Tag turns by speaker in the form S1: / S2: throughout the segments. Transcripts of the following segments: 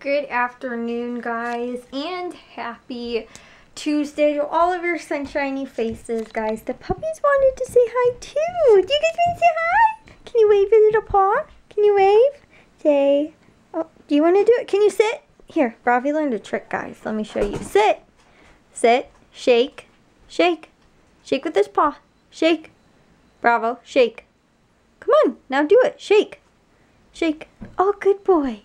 S1: Good afternoon, guys, and happy Tuesday to all of your sunshiny faces, guys. The puppies wanted to say hi, too. Do you guys want to say hi? Can you wave your little paw? Can you wave? Say, oh, do you want to do it? Can you sit? Here, Bravi learned a trick, guys. Let me show you. Sit. Sit. Shake. Shake. Shake with this paw. Shake. Bravo. Shake. Come on. Now do it. Shake. Shake. Oh, good boy.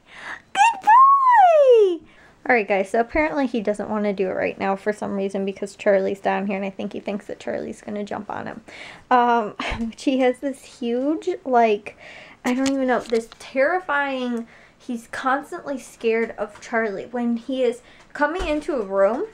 S1: Alright guys, so apparently he doesn't want to do it right now for some reason because Charlie's down here and I think he thinks that Charlie's going to jump on him. Um, he has this huge, like, I don't even know, this terrifying, he's constantly scared of Charlie. When he is coming into a room,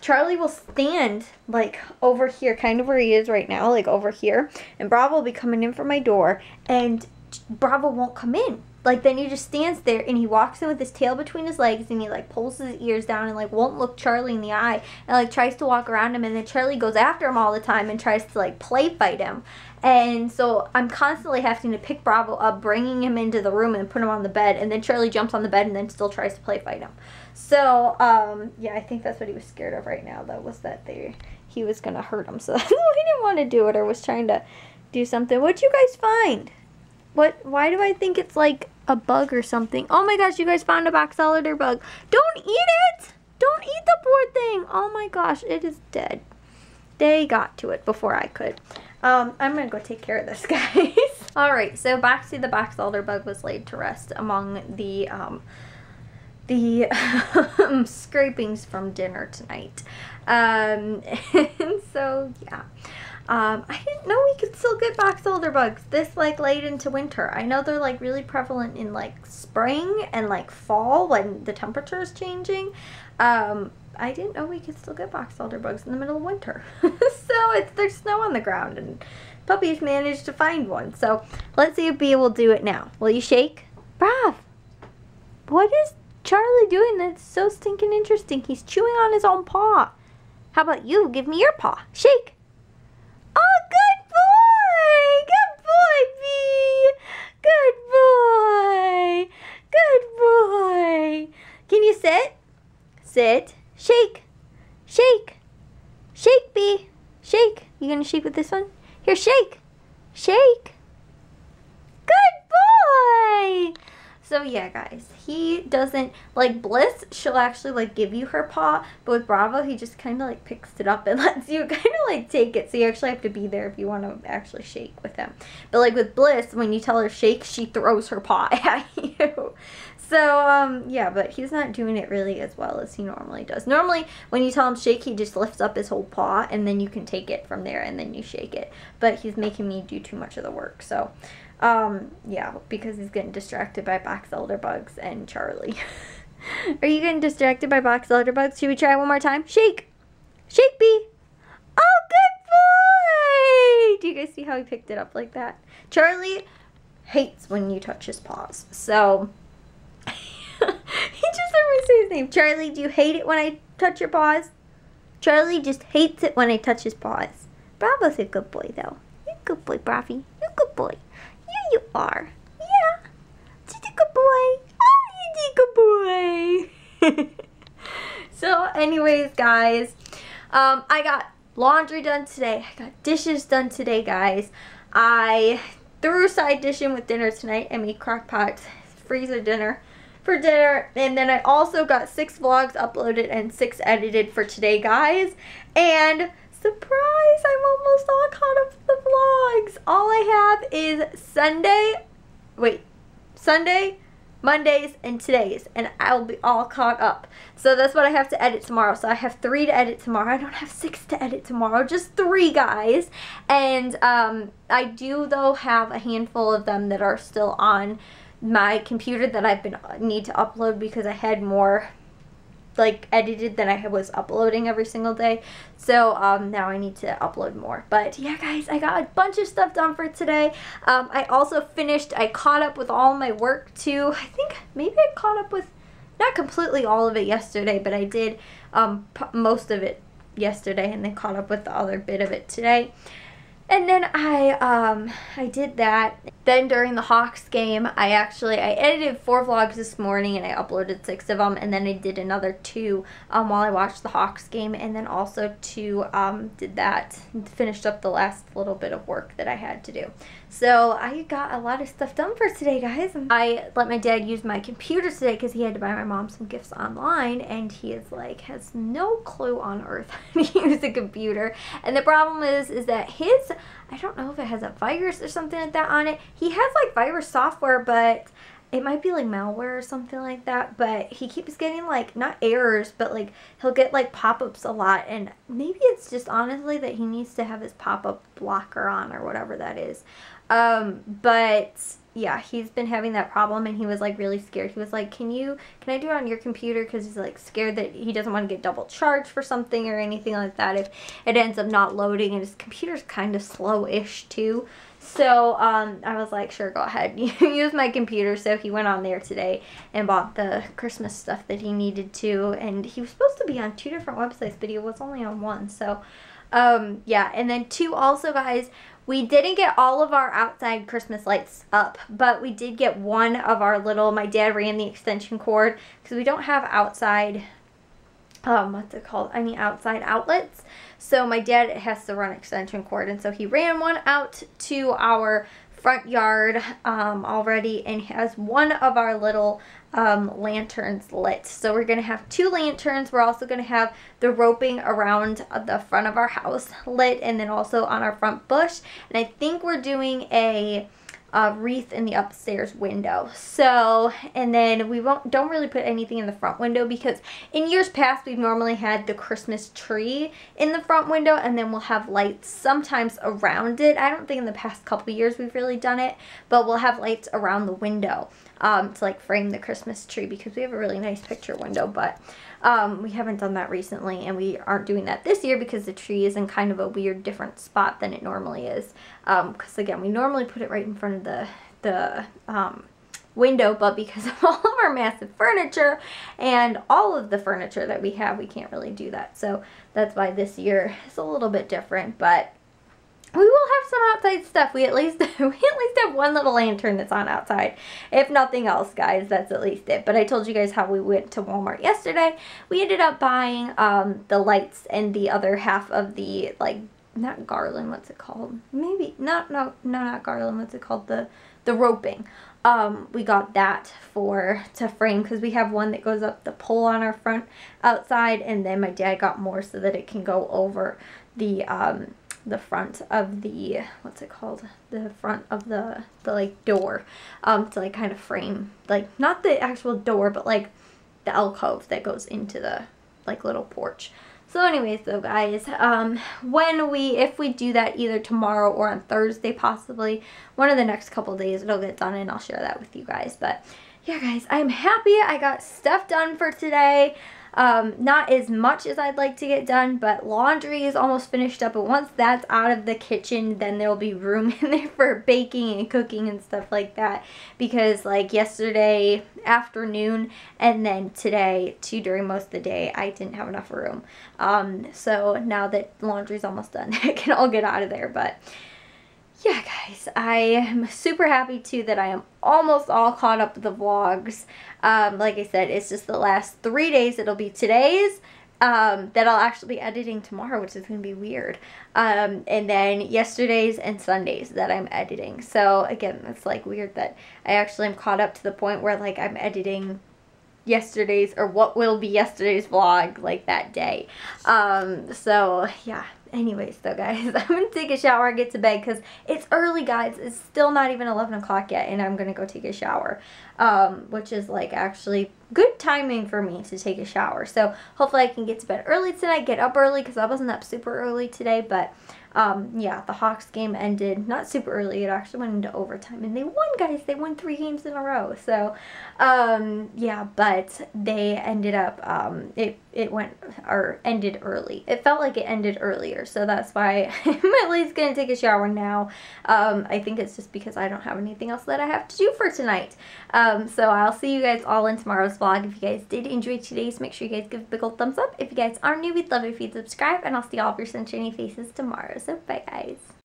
S1: Charlie will stand like over here, kind of where he is right now, like over here, and Bravo will be coming in from my door, and Bravo won't come in. Like then he just stands there and he walks in with his tail between his legs and he like pulls his ears down and like won't look Charlie in the eye and like tries to walk around him and then Charlie goes after him all the time and tries to like play fight him. And so I'm constantly having to pick Bravo up, bringing him into the room and put him on the bed and then Charlie jumps on the bed and then still tries to play fight him. So, um, yeah, I think that's what he was scared of right now though was that they he was gonna hurt him. So he didn't want to do it or was trying to do something. What'd you guys find? What? Why do I think it's like a bug or something? Oh my gosh, you guys found a box elder bug. Don't eat it! Don't eat the poor thing! Oh my gosh, it is dead. They got to it before I could. Um, I'm gonna go take care of this, guys. Alright, so Baxi the box elder bug was laid to rest among the, um, the scrapings from dinner tonight. Um, and so, yeah. Um, I didn't know we could still get box elder bugs this like late into winter. I know they're like really prevalent in like spring and like fall when the temperature is changing. Um, I didn't know we could still get box elder bugs in the middle of winter. so it's there's snow on the ground and puppies managed to find one. So let's see if Bea will do it now. Will you shake? Brav! What is Charlie doing that's so stinking interesting? He's chewing on his own paw. How about you? Give me your paw. Shake! Sit, sit, shake, shake, shake, Bea, shake. You gonna shake with this one? Here, shake, shake. Good boy. So yeah, guys, he doesn't, like Bliss, she'll actually like give you her paw, but with Bravo, he just kind of like picks it up and lets you kind of like take it. So you actually have to be there if you want to actually shake with him. But like with Bliss, when you tell her shake, she throws her paw at you. So, um, yeah, but he's not doing it really as well as he normally does. Normally, when you tell him shake, he just lifts up his whole paw, and then you can take it from there, and then you shake it. But he's making me do too much of the work, so, um, yeah, because he's getting distracted by box elder bugs and Charlie. Are you getting distracted by box elder bugs? Should we try one more time? Shake! Shake, Bea! Oh, good boy! Do you guys see how he picked it up like that? Charlie hates when you touch his paws, so he just heard me say his name. Charlie, do you hate it when I touch your paws? Charlie just hates it when I touch his paws. Bravo's a good boy, though. You're a good boy, Bravi. You're a good boy. Yeah, you are. Yeah. A good boy. Oh, you're a good boy. so, anyways, guys, um, I got laundry done today. I got dishes done today, guys. I threw side dish in with dinner tonight. I made crock pot freezer dinner for dinner. And then I also got six vlogs uploaded and six edited for today, guys. And surprise, I'm almost all caught up with the vlogs. All I have is Sunday, wait, Sunday, Mondays, and today's, and I'll be all caught up. So that's what I have to edit tomorrow. So I have three to edit tomorrow. I don't have six to edit tomorrow, just three, guys. And um, I do, though, have a handful of them that are still on my computer that I've been need to upload because I had more like edited than I was uploading every single day. So um, now I need to upload more. But yeah, guys, I got a bunch of stuff done for today. Um, I also finished, I caught up with all my work too. I think maybe I caught up with, not completely all of it yesterday, but I did um, most of it yesterday and then caught up with the other bit of it today. And then I um I did that. Then during the Hawks game, I actually I edited four vlogs this morning and I uploaded six of them and then I did another two um while I watched the Hawks game and then also two um did that finished up the last little bit of work that I had to do. So I got a lot of stuff done for today, guys. I let my dad use my computer today because he had to buy my mom some gifts online and he is like has no clue on earth how to use a computer. And the problem is is that his I don't know if it has a virus or something like that on it. He has like virus software, but it might be like malware or something like that but he keeps getting like not errors but like he'll get like pop-ups a lot and maybe it's just honestly that he needs to have his pop-up blocker on or whatever that is um but yeah he's been having that problem and he was like really scared he was like can you can i do it on your computer because he's like scared that he doesn't want to get double charged for something or anything like that if it ends up not loading and his computer's kind of slow-ish too so um, I was like, sure, go ahead. Use my computer. So he went on there today and bought the Christmas stuff that he needed to. And he was supposed to be on two different websites, but he was only on one. So um, yeah. And then two also, guys, we didn't get all of our outside Christmas lights up, but we did get one of our little, my dad ran the extension cord because we don't have outside um, what's it called, any outside outlets. So my dad has to run extension cord and so he ran one out to our front yard um, already and has one of our little um, lanterns lit. So we're going to have two lanterns. We're also going to have the roping around the front of our house lit and then also on our front bush. And I think we're doing a uh, wreath in the upstairs window. So, and then we won't don't really put anything in the front window because in years past we've normally had the Christmas tree in the front window and then we'll have lights sometimes around it. I don't think in the past couple years we've really done it, but we'll have lights around the window um, to like frame the Christmas tree because we have a really nice picture window, but um, we haven't done that recently and we aren't doing that this year because the tree is in kind of a weird different spot than it normally is. Because um, again, we normally put it right in front of the, the um, window, but because of all of our massive furniture and all of the furniture that we have, we can't really do that. So that's why this year is a little bit different, but we will have some outside stuff. We at least we at least have one little lantern that's on outside. If nothing else, guys, that's at least it. But I told you guys how we went to Walmart yesterday. We ended up buying um, the lights and the other half of the like not garland. What's it called? Maybe not. No, no, not garland. What's it called? The the roping. Um, we got that for to frame because we have one that goes up the pole on our front outside, and then my dad got more so that it can go over the um, the front of the what's it called? The front of the the like door um to like kind of frame like not the actual door but like the alcove that goes into the like little porch. So anyways though guys um when we if we do that either tomorrow or on thursday possibly one of the next couple days it'll get done and i'll share that with you guys. But yeah guys i'm happy i got stuff done for today um, not as much as I'd like to get done, but laundry is almost finished up. But once that's out of the kitchen, then there'll be room in there for baking and cooking and stuff like that. Because like yesterday afternoon and then today too during most of the day, I didn't have enough room. Um, so now that laundry's almost done, I can all get out of there. But yeah, guys, I am super happy too that I am almost all caught up with the vlogs. Um, like I said, it's just the last three days. It'll be today's um, that I'll actually be editing tomorrow, which is going to be weird. Um, and then yesterday's and Sundays that I'm editing. So again, it's like weird that I actually am caught up to the point where like I'm editing yesterday's or what will be yesterday's vlog like that day. Um, so yeah, anyways though guys i'm gonna take a shower and get to bed because it's early guys. It's still not even 11 o'clock yet and i'm gonna go take a shower um, which is like actually good timing for me to take a shower. So hopefully i can get to bed early tonight get up early because i wasn't up super early today but um, yeah, the Hawks game ended not super early. It actually went into overtime, and they won, guys. They won three games in a row. So, um, yeah, but they ended up um, it it went or ended early. It felt like it ended earlier, so that's why least gonna take a shower now. Um, I think it's just because I don't have anything else that I have to do for tonight. Um, so I'll see you guys all in tomorrow's vlog. If you guys did enjoy today's, make sure you guys give a big old thumbs up. If you guys are new, we'd love it if you'd subscribe, and I'll see all of your sunshiny faces tomorrow. Bye guys.